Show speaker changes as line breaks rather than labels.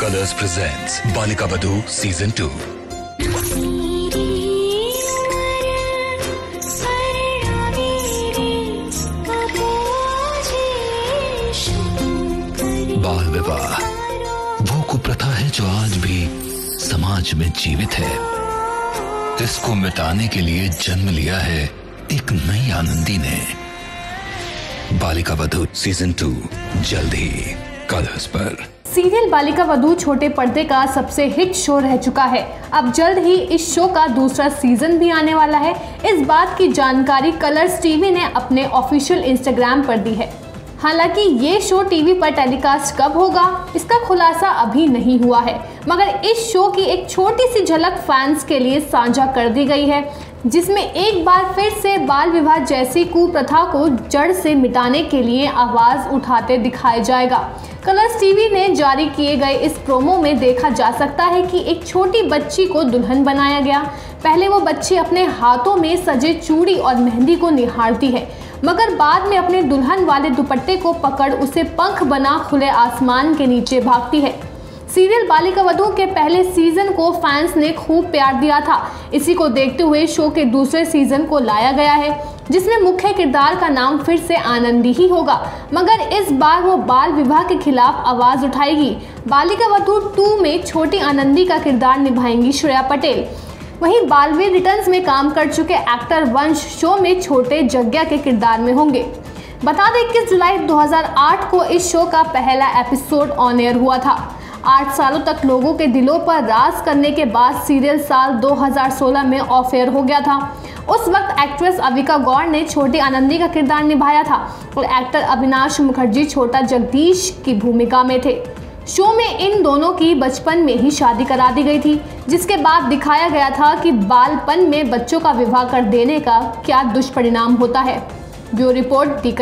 Colours presents बालिका बधू season two बाल विवाह। वो कुप्रथा है जो आज भी समाज में जीवित है। इसको मिटाने के लिए जन्म लिया है एक नई आनंदी ने। बालिका वधु सीज़न टू जल्द ही कलर्स पर।
सीरियल बालिका वधू छोटे पर्दे का सबसे हिट शो रह चुका है। अब जल्द ही इस शो का दूसरा सीज़न भी आने वाला है। इस बात की जानकारी कलर्स टीवी ने अपने ऑफिशियल इंस्टाग्राम पर दी है। हालाँकि ये शो टीवी पर टेलीकास्ट कब होगा, इसका खुलासा अभी नहीं हुआ है। मगर इस शो की एक छोटी सी झलक फैंस के लिए साझा कर दी गई है, जिसमें एक बार फिर से बाल विवाह जैसी कुप्रथा को जड़ से मिटाने के लिए आवाज़ उठाते दिखाया जाएगा। कलर्स टीवी ने जारी किए गए इस प्रोमो में देखा जा सकता है कि एक छोटी बच्ची को दुल्हन बनाया गया। पहले वो बच्ची अपने हाथों में सजे चूड़ी और मेहंदी को निहारती है मगर बाद में अपने दुल्हन वाले दुपट्टे को पकड़ उसे पंख बना खुले आसमान के नीचे भागती है। सीरियल बालिका वधु के पहले सीज़न को फैंस ने खूब प्यार दिया था। इसी को देखते हुए शो के दूसरे सीज़न को लाया गया है, जिसमें मुख्य किरदार का नाम फिर से आनंदी ही होगा। मगर इस बार वो बाल विवाह के खिलाफ आवाज़ उठाएगी। बालिका वधु टू में छोटी आनंदी का किरदार निभाएँगी श्रेया पटेल। वहीं बालवीर रिटर्न्स में काम कर चुके एक्टर वंश शो में छोटे जग्या के किरदार में होंगे। बता दें इक्कीस जुलाई 2008 को इस शो का पहला एपिसोड ऑन एयर हुआ था। आठ सालों तक लोगों के दिलों पर राज करने के बाद सीरियल साल 2016 में ऑफ़ एयर हो गया था। उस वक्त एक्ट्रेस अविका गौर ने छोटी आनंदी का किरदार निभाया था और एक्टर अविनाश मुखर्जी छोटा जगदीश की भूमिका में थे। शो में इन दोनों की बचपन में ही शादी करा दी गई थी, जिसके बाद दिखाया गया था कि बालपन में बच्चों का विवाह कर देने का क्या दुष्परिणाम होता है। ब्यूरो रिपोर्ट दी